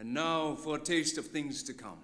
And now for a taste of things to come.